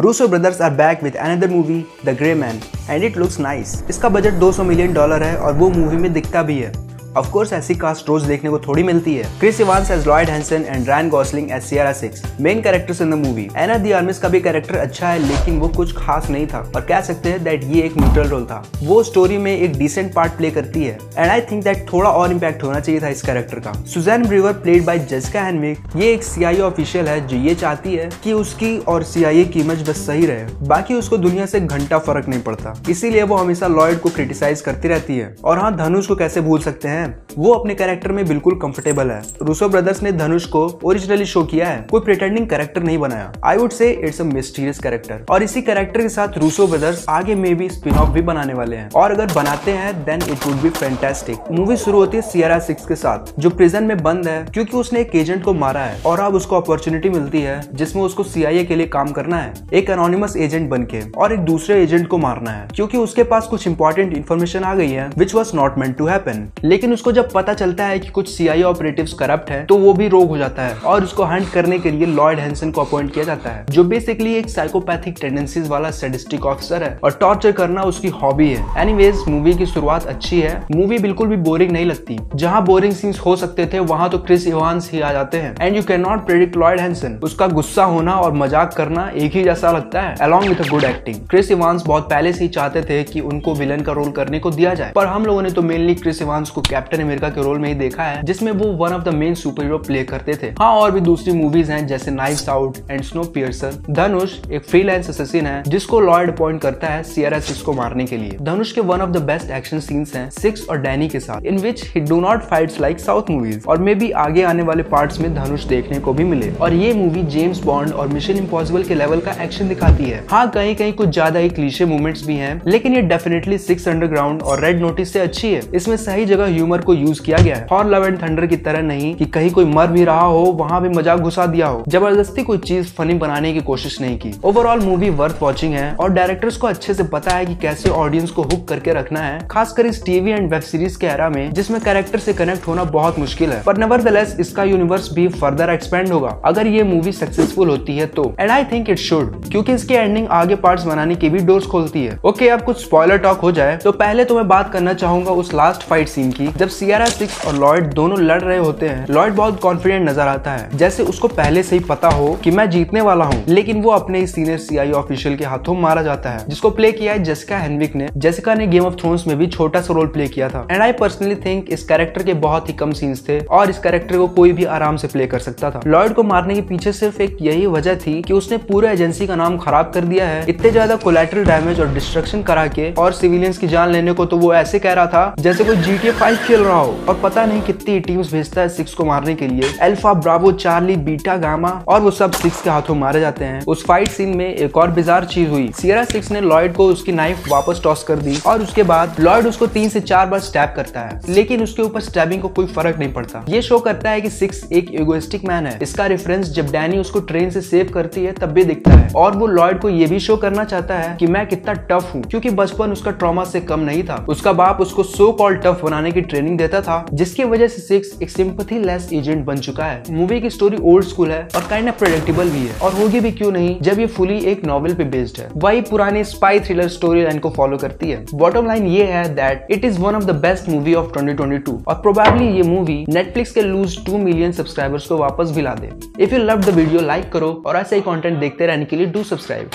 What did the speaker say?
Russo brothers are back with another movie the Gray Man and it looks nice इसका budget 200 million dollar है और वो movie में दिखता भी है। ऑफ़ कोर्स ऐसी कास्ट रोज देखने को थोड़ी मिलती है। Chris Evans as Lloyd Hansen and Ryan Gosling as Sierra Six main characters in the movie Ana de Armas का भी कैरेक्टर अच्छा है, लेकिन वो कुछ खास नहीं था। और कह सकते हैं दैट ये एक न्यूट्रल रोल था। वो स्टोरी में एक डिसेंट पार्ट प्ले करती है। एंड आई थिंक दैट थोड़ा और इम्पैक्ट होना चाहिए था इस कैरेक्टर का। Suzanne Brewer played by Jessica Henwick ये एक सीआईए ऑफिशियल है, जो ये चाहती है कि उसकी और सीआईए की इमेज बस सही रहे। बाकी उसको दुनिया से घंटा फ़र्क नहीं पड़ता। इसीलिए वो हमेशा लॉयड को क्रिटिसाइज करती रहती है। और हाँ धनुष को कैसे भूल सकते हैं? वो अपने कैरेक्टर में बिल्कुल कंफर्टेबल है। रूसो ब्रदर्स ने धनुष को ओरिजिनली शो किया है। कोई प्रिटेंडिंग कैरेक्टर नहीं बनाया। I would say it's a mysterious character और इसी कैरेक्टर के साथ रूसो ब्रदर्स आगे में भी स्पिन ऑफ़ भी बनाने वाले हैं। और अगर बनाते हैं then it would be fantastic movie शुरू होती है सियरा सिक्स के साथ, जो प्रिजन में बंद है, क्योंकि उसने एक एजेंट को मारा है। और अब उसको अपॉर्चुनिटी मिलती है, जिसमें उसको सीआईए के लिए काम करना है। एक अनोनिमस एजेंट बन के, और एक दूसरे एजेंट को मारना है। क्योंकि उसके पास कुछ इंपॉर्टेंट इन्फॉर्मेशन आ गई है which was not meant to happen लेकिन उसको जब पता चलता है कि कुछ सीआईए ऑपरेटिव्स करप्ट है तो वो भी रोग हो जाता है और उसको हंट करने के लिए लॉयड हैंसन को अपॉइंट किया जाता है, जो बेसिकली एक साइकोपैथिक टेंडेंसीज वाला स्टेटिस्टिक ऑफिसर है और टॉर्चर करना उसकी हॉबी है। एनीवेज मूवी की शुरुआत अच्छी है। मूवी बिल्कुल भी बोरिंग नहीं लगती। जहाँ बोरिंग सीन्स हो सकते थे, वहाँ तो क्रिस इवांस ही आ जाते हैं। And you can not predict Lloyd Hansen उसका गुस्सा होना और मज़ाक करना एक ही जैसा लगता है along a good acting Chris Evans बहुत पहले से ही चाहते थे कि उनको विलन का रोल करने को दिया जाए। पर हम लोगों ने तो मेनली क्रिस इवांस को कैप्टन अमेरिका के रोल में ही देखा है, जिसमें वो one of the main super hero play करते थे। हाँ और भी दूसरी मूवीज़ हैं, जैसे Knives Out and Snowpiercer Dhanush एक फ्रीलांस असेसिन है, जिसको लॉयड अपॉइंट करता है सीआरएस को मारने के लिए। धनुष के one of the best action scenes हैं सिक्स और डैनी के साथ in which he do not fights like south movies और मे बी आगे आने वाले पार्ट्स में धनुष देखने को भी मिले। और ये मूवी जेम्स बॉन्ड और मिशन इम्पॉसिबल के लेवल का एक्शन दिखाती है। हाँ कहीं कहीं कुछ ज़्यादा ही क्लीशे मूवमेंट्स भी हैं, लेकिन ये डेफिनेटली सिक्स अंडरग्राउंड और रेड नोटिस से अच्छी है। इसमें सही जगह ह्यूमर को यूज़ किया गया है। और लव एंड थंडर की तरह नहीं कि कहीं कोई मर भी रहा हो वहाँ भी मज़ाक घुसा दिया हो। ज़बरदस्ती कोई चीज़ फनी बनाने की कोशिश नहीं की। ओवरऑल मूवी वर्थ वॉचिंग है और डायरेक्टर्स को अच्छे से पता है कि कैसे ऑडियंस को हुक करके रखना है खासकर इस टीवी एंड वेब सीरीज़ के एरा में जिसमें कैरेक्टर से कनेक्ट होना बहुत मुश्किल है। पर नेवर इसका यूनिवर्स भी फर्दर एक्सपेंड होगा। अगर ये मूवी सक्सेसफुल होती है तो। And I think it should क्योंकि इसकी एंडिंग आगे पार्ट्स बनाने की भी डोर्स खोलती है। ओके okay, अब कुछ स्पॉइलर टॉक हो जाए तो पहले तो मैं बात करना चाहूँगा उस लास्ट फाइट सीन की। जब सियारा सिक्स और लॉयड दोनों लड़ रहे होते हैं लॉयड बहुत कॉन्फिडेंट नज़र आता है। जैसे उसको पहले से ही पता हो कि मैं जीतने वाला हूँ, लेकिन वो अपने सीनियर सीआई ऑफिशियल के हाथों मारा जाता है, जिसको प्ले किया है जेसिका हेनविक ने। जेसिका ने गेम ऑफ़ थ्रोन्स में भी छोटा सा रोल प्ले किया था। एंड आई पर्सनली थिंक इस कैरेक्टर के बहुत ही कम सीन्स थे, और इस कैरेक्टर को कोई भी आराम से प्ले कर सकता था। लॉयड को मारने के पीछे सिर्फ़ एक यही वजह थी कि उसने पूरे एजेंसी का नाम खराब कर दिया है। इतने ज़्यादा कोलेट्रल डैमेज और डिस्ट्रक्शन करा के, और सिविलियंस की जान लेने को तो वो ऐसे कह रहा था, जैसे कोई जीटीए फाइव खेल रहा हो और पता नहीं कितनी टीम्स भेजता है सिक्स को मारने के लिए। Alpha bravo charlie beta gamma और वो सब सिक्स के हाथों मारे जाते हैं। उस फाइट सीन में एक और बिजार चीज़ हुई। सियरा सिक्स ने लॉयड को उसकी नाइफ वापस टॉस कर दी और उसके बाद लॉयड उसको तीन से चार बार स्टैप करता है। लेकिन उसके ऊपर स्टैबिंग को कोई फ़र्क नहीं पड़ता। ये शो करता है की सिक्स एक इगोइस्टिक मैन है। इसका रेफरेंस जब डैनी उसको ट्रेन से सेव करती है, तब भी दिखता है। और वो लॉयड को ये भी शो करना चाहता है की मैं कितना टफ हूँ, क्यूँकी बचपन उसका ट्रॉमा से कम नहीं था। उसका बाप उसको सो कॉल टफ बनाने की ट्रेनिंग देता था, जिसकी वजह से सिक्स एक सिंपथी लेस एजेंट बन चुका है। मूवी की स्टोरी ओल्ड स्कूल है और काइंड ऑफ़ प्रेडिक्टेबल भी है। और होगी भी क्यों नहीं, जब ये फुली एक नॉवल पे बेस्ड है। वही पुरानी स्पाई थ्रिलर स्टोरी लाइन को फॉलो करती है। बॉटम लाइन ये है that it is one of the best movie of 2022 और प्रोबेबली ये मूवी नेटफ्लिक्स के लूज टू मिलियन सब्सक्राइबर्स को वापस भी ला दे। If you love the video like करो और ऐसे ही कंटेंट देखते रहने के लिए डू सब्सक्राइब